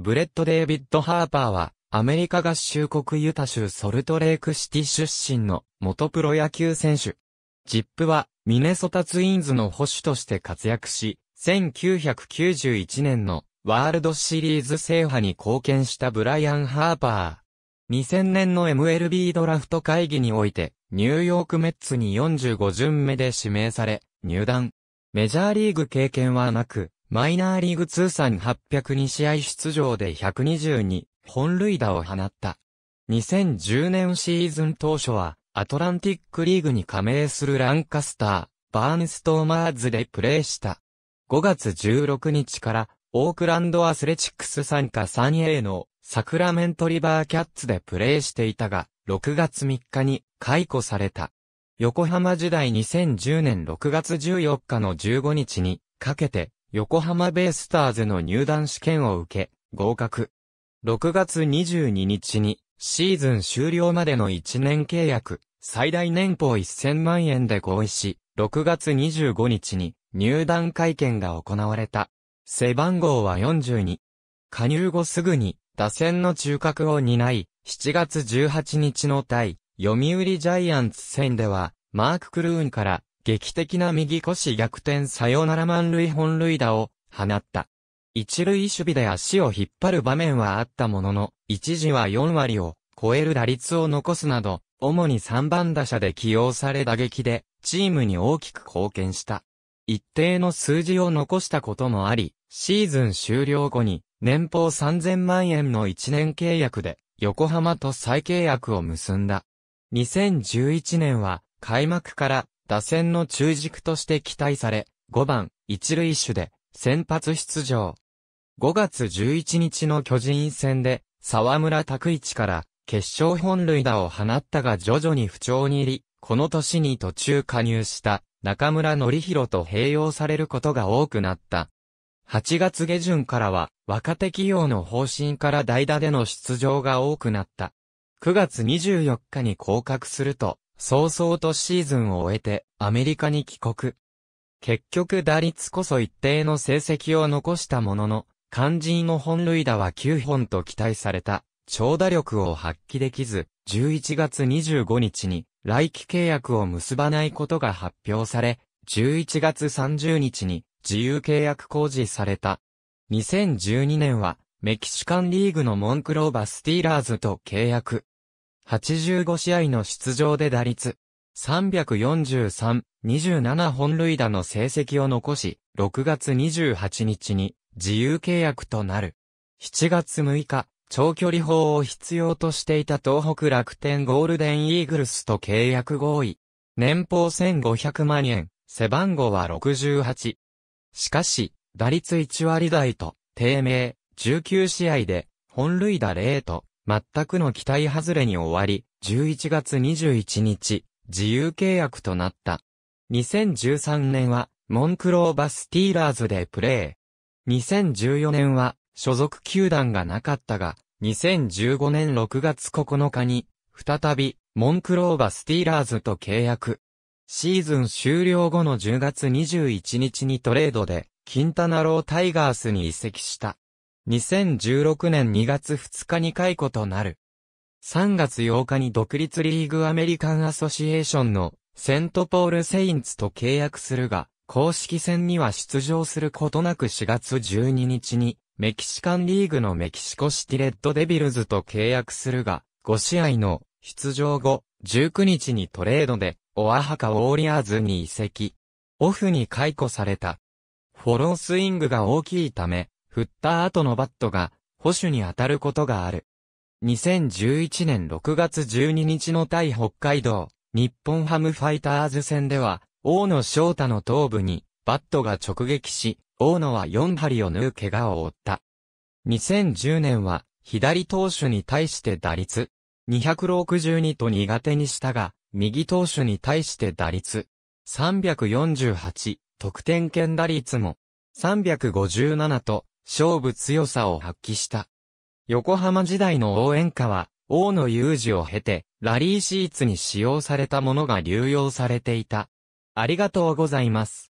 ブレット・デイビッド・ハーパーは、アメリカ合衆国ユタ州ソルトレークシティ出身の元プロ野球選手。実父は、ミネソタツインズの捕手として活躍し、1991年のワールドシリーズ制覇に貢献したブライアン・ハーパー。2000年の MLB ドラフト会議において、ニューヨークメッツに45巡目で指名され、入団。メジャーリーグ経験はなく、マイナーリーグ通算802試合出場で122本塁打を放った。2010年シーズン当初は、アトランティックリーグに加盟するランカスター、バーンストーマーズでプレーした。5月16日からオークランドアスレチックス参加 3A のサクラメントリバーキャッツでプレーしていたが、6月3日に解雇された。横浜時代2010年6月14日の15日にかけて横浜ベイスターズの入団試験を受け合格。6月22日にシーズン終了までの1年契約最大年俸1000万円で合意し、6月25日に入団会見が行われた。背番号は42。加入後すぐに打線の中核を担い、7月18日の対、読売ジャイアンツ戦では、マーク・クルーンから劇的な右腰逆転サヨナラ満塁本塁打を放った。一塁守備で足を引っ張る場面はあったものの、一時は4割を超える打率を残すなど、主に3番打者で起用され打撃で、チームに大きく貢献した。一定の数字を残したこともあり、シーズン終了後に年俸3000万円の1年契約で横浜と再契約を結んだ。2011年は開幕から打線の中軸として期待され、5番一塁手で先発出場。5月11日の巨人戦で沢村拓一から決勝本塁打を放ったが徐々に不調に入り、この年に途中加入した中村則弘と併用されることが多くなった。8月下旬からは若手企業の方針から代打での出場が多くなった。9月24日に降格すると、早々とシーズンを終えてアメリカに帰国。結局打率こそ一定の成績を残したものの、肝心の本塁打は9本と期待された。長打力を発揮できず、11月25日に来期契約を結ばないことが発表され、11月30日に自由契約公示された。2012年はメキシカンリーグのモンクローバスティーラーズと契約。85試合の出場で打率343、27本塁打の成績を残し、6月28日に自由契約となる。7月6日、長距離砲を必要としていた東北楽天ゴールデンイーグルスと契約合意。年俸1500万円、背番号は68。しかし、打率1割台と、低迷、19試合で、本塁打0と、全くの期待外れに終わり、11月21日、自由契約となった。2013年は、モンクローバスティーラーズでプレー。2014年は、所属球団がなかったが、2015年6月9日に、再び、モンクローバスティーラーズと契約。シーズン終了後の10月21日にトレードで、キンタナロータイガースに移籍した。2016年2月2日に解雇となる。3月8日に独立リーグアメリカンアソシエーションのセントポールセインツと契約するが、公式戦には出場することなく4月12日にメキシカンリーグのメキシコシティレッドデビルズと契約するが、5試合の出場後、19日にトレードで、オアハカウォーリアーズに移籍。オフに解雇された。フォロースイングが大きいため、振った後のバットが保守に当たることがある。2011年6月12日の対北海道、日本ハムファイターズ戦では、大野翔太の頭部にバットが直撃し、大野は4針を縫う怪我を負った。2010年は、左投手に対して打率262と苦手にしたが、右投手に対して打率348、得点圏打率も357と勝負強さを発揮した。横浜時代の応援歌は、大野有事を経て、ラリーシーツに使用されたものが流用されていた。ありがとうございます。